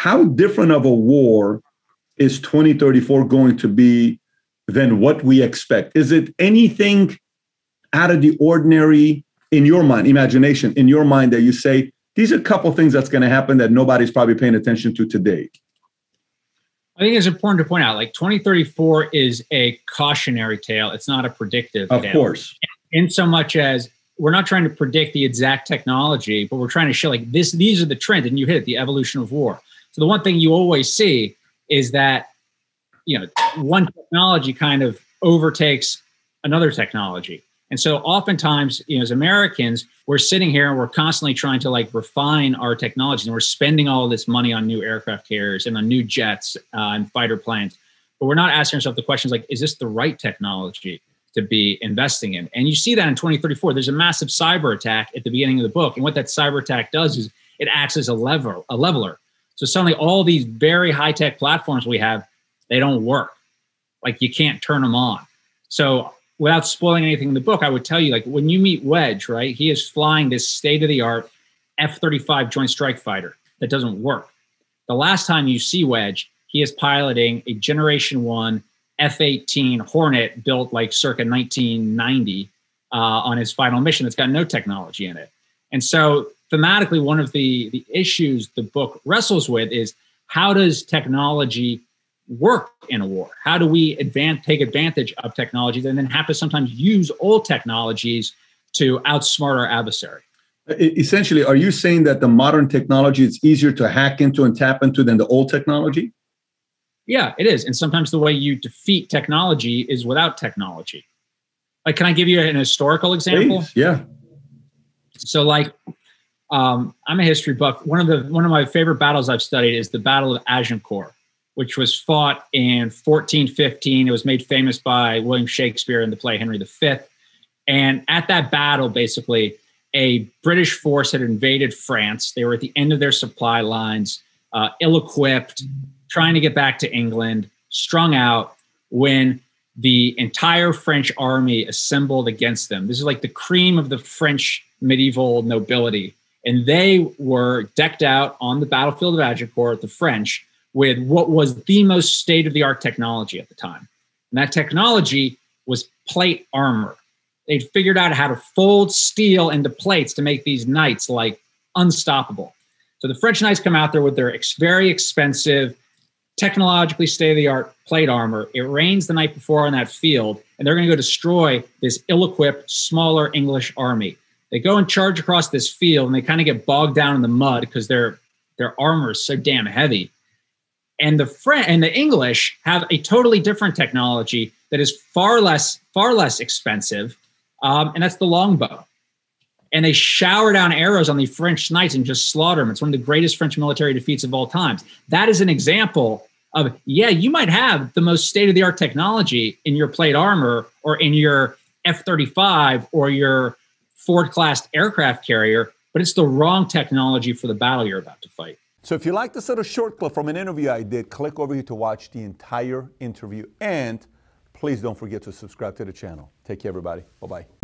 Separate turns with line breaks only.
how different of a war is 2034 going to be than what we expect? Is it anything out of the ordinary in your mind, imagination, in your mind that you say, these are a couple things that's going to happen that nobody's probably paying attention to today?
I think it's important to point out like 2034 is a cautionary tale. It's not a predictive
of
tale.
course.
In so much as we're not trying to predict the exact technology, but we're trying to show like this, these are the trends, and you hit it, the evolution of war. So the one thing you always see is that you know one technology kind of overtakes another technology. And so oftentimes, you know, as Americans, we're sitting here and we're constantly trying to like refine our technology and we're spending all this money on new aircraft carriers and on new jets uh, and fighter planes. But we're not asking ourselves the questions like, is this the right technology to be investing in? And you see that in 2034. There's a massive cyber attack at the beginning of the book. And what that cyber attack does is it acts as a lever, a leveler. So suddenly all these very high-tech platforms we have, they don't work. Like you can't turn them on. So without spoiling anything in the book, I would tell you like when you meet Wedge, right? He is flying this state of the art F 35 Joint Strike Fighter that doesn't work. The last time you see Wedge, he is piloting a Generation 1 F 18 Hornet built like circa 1990 uh, on his final mission that's got no technology in it. And so, thematically, one of the, the issues the book wrestles with is how does technology work in a war? How do we advance, take advantage of technologies and then have to sometimes use old technologies to outsmart our adversary?
Essentially, are you saying that the modern technology is easier to hack into and tap into than the old technology?
Yeah, it is. And sometimes the way you defeat technology is without technology. Like, can I give you an historical example?
Please, yeah.
So, like, um, I'm a history buff. One of the one of my favorite battles I've studied is the Battle of Agincourt which was fought in 1415. It was made famous by William Shakespeare in the play Henry V. And at that battle, basically, a British force had invaded France. They were at the end of their supply lines, uh, ill equipped, trying to get back to England, strung out, when the entire French army assembled against them. This is like the cream of the French medieval nobility. And they were decked out on the battlefield of Agincourt, the French, with what was the most state of the art technology at the time. And that technology was plate armor. They'd figured out how to fold steel into plates to make these knights like unstoppable. So the French knights come out there with their ex- very expensive, technologically state of the art plate armor. It rains the night before on that field, and they're going to go destroy this ill equipped, smaller English army. They go and charge across this field, and they kind of get bogged down in the mud because their their armor is so damn heavy and the French and the English have a totally different technology that is far less far less expensive, um, and that's the longbow. And they shower down arrows on the French knights and just slaughter them. It's one of the greatest French military defeats of all times. That is an example of yeah, you might have the most state of the art technology in your plate armor or in your F thirty five or your Ford class aircraft carrier, but it's the wrong technology for the battle you're about to fight.
So if you like this little short clip from an interview I did, click over here to watch the entire interview. And please don't forget to subscribe to the channel. Take care, everybody. Bye-bye.